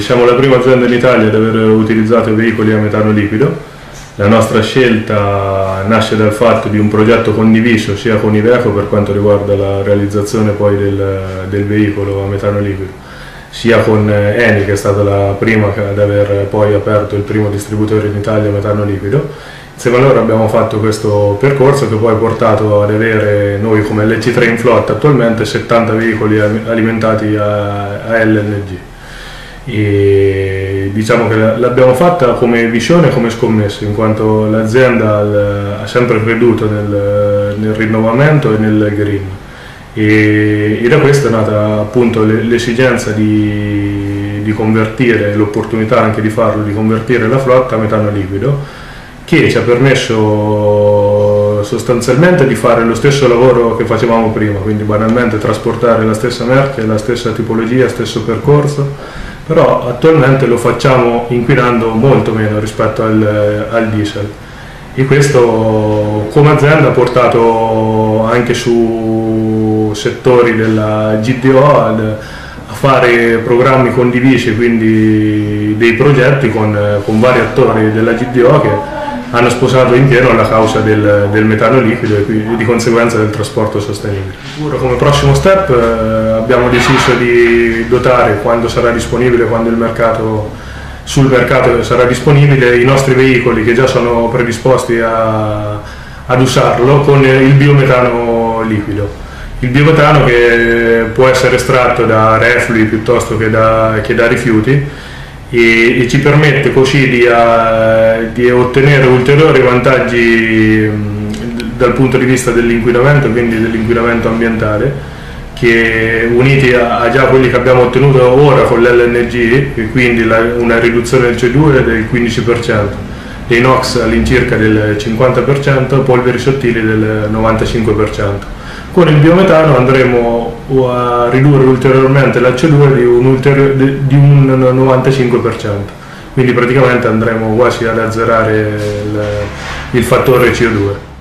siamo la prima azienda in Italia ad aver utilizzato veicoli a metano liquido. La nostra scelta nasce dal fatto di un progetto condiviso sia con Iveco per quanto riguarda la realizzazione poi del, del veicolo a metano liquido, sia con Eni che è stata la prima ad aver poi aperto il primo distributore in Italia a metano liquido. Insieme a loro abbiamo fatto questo percorso che poi ha portato ad avere noi come LC3 in flotta attualmente 70 veicoli alimentati a, a LNG e diciamo che l'abbiamo fatta come visione, come scommessa, in quanto l'azienda ha sempre creduto nel, nel rinnovamento e nel green. E, e da questo è nata appunto l'esigenza di, di convertire, l'opportunità anche di farlo, di convertire la flotta a metano liquido, che ci ha permesso sostanzialmente di fare lo stesso lavoro che facevamo prima, quindi banalmente trasportare la stessa merce, la stessa tipologia, stesso percorso, però attualmente lo facciamo inquinando molto meno rispetto al, al diesel. E questo come azienda ha portato anche su settori della GDO ad, a fare programmi condivisi, quindi dei progetti con, con vari attori della GDO che hanno sposato in pieno la causa del, del metano liquido e di conseguenza del trasporto sostenibile. Come prossimo step eh, abbiamo deciso di dotare quando sarà disponibile, quando il mercato, sul mercato sarà disponibile, i nostri veicoli che già sono predisposti a, ad usarlo con il biometano liquido. Il biometano che può essere estratto da reflui piuttosto che da, che da rifiuti e, e ci permette così di, eh, di ottenere ulteriori vantaggi mh, dal punto di vista dell'inquinamento, quindi dell'inquinamento ambientale, che uniti a, a, già quelli che abbiamo ottenuto ora con l'LNG, quindi la, una riduzione del CO2 del 15%, dei NOx all'incirca del 50%, polveri sottili del 95%. Con il biometano andremo a ridurre ulteriormente la CO2 di un, di un 95%, quindi praticamente andremo quasi ad azzerare il, il fattore CO2.